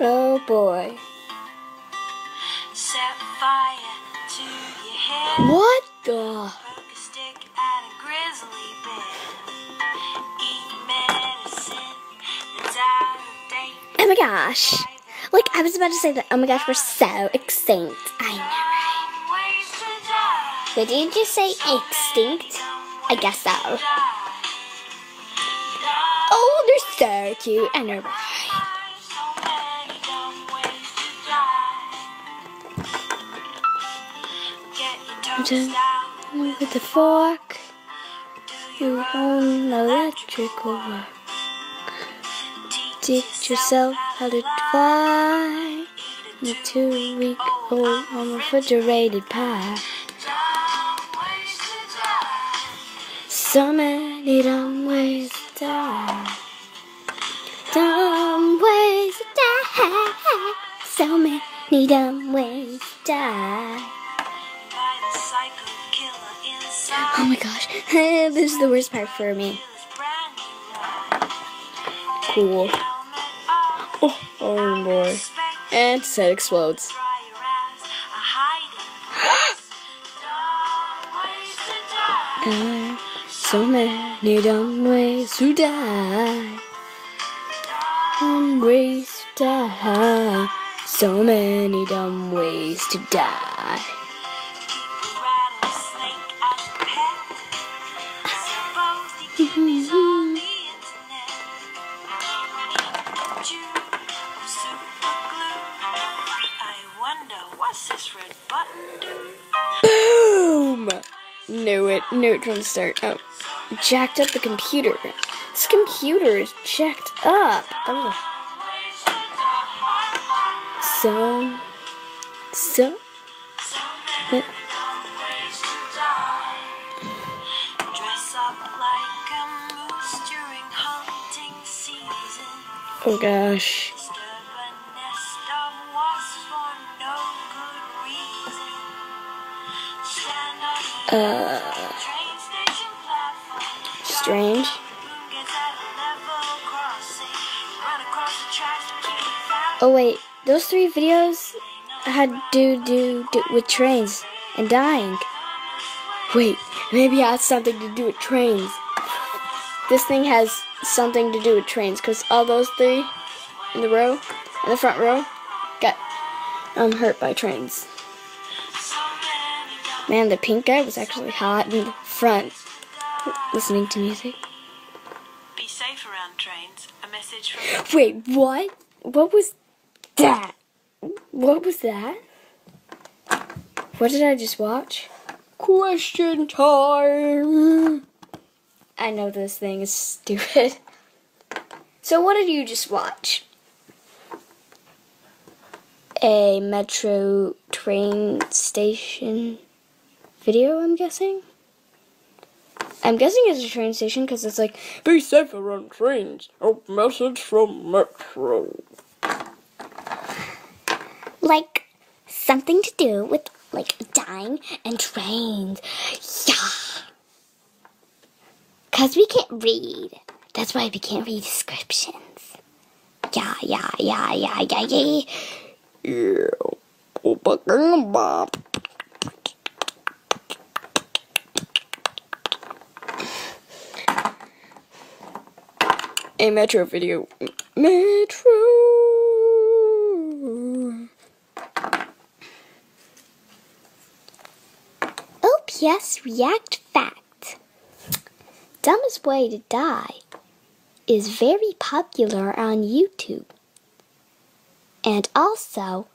Oh boy. Set fire to your hair. What the? Poke a stick at a grizzly bear. Eat medicine that's out of date. Oh my gosh. Like, I was about to say that, oh my gosh, we're so extinct. I know, right? Did you just say extinct? I guess so. Oh, they're so cute. I know, right? Out with a fork, your own electrical work. Teach yourself how to fly. A two week old unrefrigerated pie. So many dumb ways to die. Dumb ways to die. So many dumb ways to die. Oh my gosh, this is the worst part for me. Cool. Oh, oh boy. And set explodes. So many dumb ways to die. Dumb ways to die. So many dumb ways to die. Boom! Knew it. Knew it from the start. Oh, jacked up the computer. This computer is jacked up. Oh. So, so. Tracks gosh. Uh, keep fast. Oh wait, those three videos had do do do with trains and dying. Wait, maybe it has something to do with trains. This thing has something to do with trains because all those three in the row, in the front row, got um hurt by trains. Man, the pink guy was actually hot in the front, listening to music. Be safe around trains. A message from Wait, what? What was that? What was that? What did I just watch? Question time. I know this thing is stupid. So, what did you just watch? A metro train station video, I'm guessing? I'm guessing it's a train station because it's like, be safer on trains. A message from Metro. Like, something to do with, like, dying and trains. Yeah. Because we can't read. That's why we can't read descriptions. Yeah, yeah, yeah, yeah, yeah, yeah. Yeah. A Metro video. Metro. LPS React Fact. Dumbest Way to Die is very popular on YouTube. And also,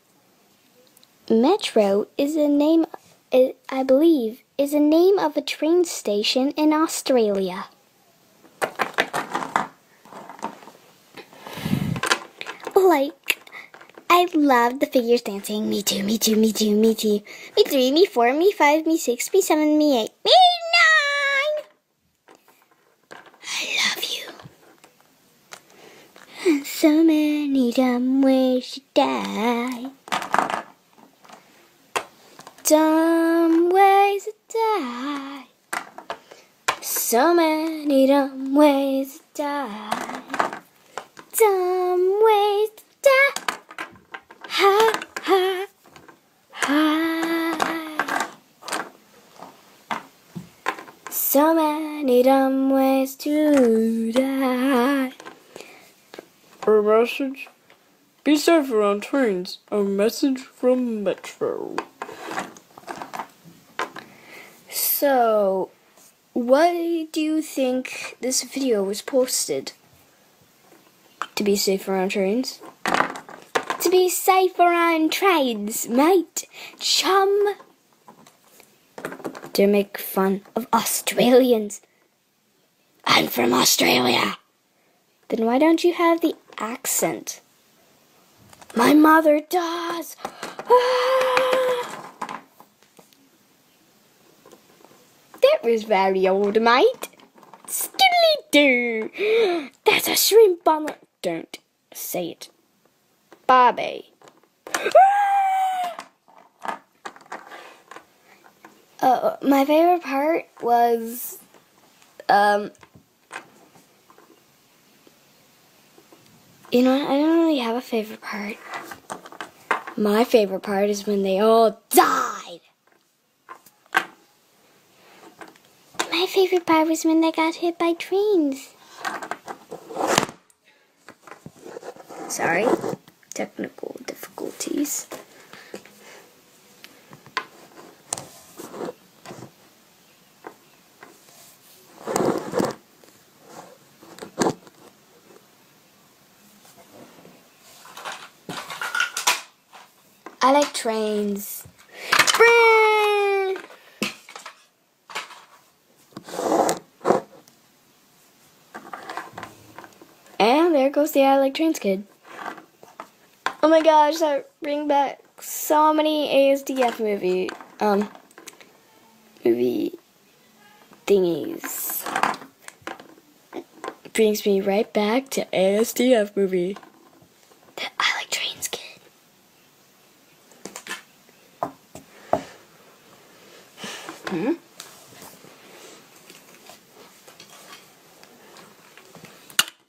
Metro is a name, I believe, is a name of a train station in Australia. Like, I love the figures dancing. Me too, me too, me too, me too. Me three, me four, me five, me six, me seven, me eight, me So many dumb ways to die. Dumb ways to die. So many dumb ways to die. Dumb ways to die. Ha ha ha. So many dumb ways to die. A message? Be safer on trains. A message from Metro. So, why do you think this video was posted? To be safer on trains? To be safer on trains, mate. Chum. To make fun of Australians. I'm from Australia. Then why don't you have the accent? My mother does. Ah! That was very old, mate. Skiddly doo. That's a shrimp on the. Don't say it. Bobby. Uh, my favorite part was, um, you know, I don't really have a favorite part. My favorite part is when they all died. My favorite part was when they got hit by trains. Sorry, technical difficulties. I like trains. And there goes the I like trains kid. Oh my gosh, that bring back so many ASDF movie um movie thingies. Brings me right back to ASDF movie. The I like trains kid. Hmm?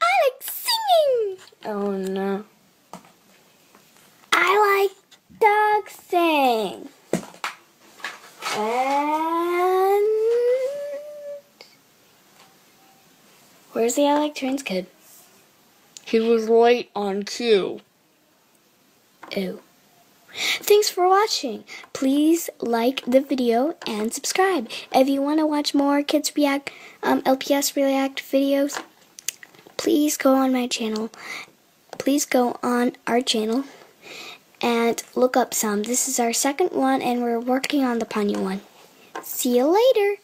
I like singing. Oh no. I like dog sing. And where's the I like trains kid? He was late on cue. Ew. Thanks for watching. Please like the video and subscribe. If you want to watch more Kids React, um, LPS React videos, please go on my channel. Please go on our channel and look up some. This is our second one, and we're working on the Ponyo one. See you later.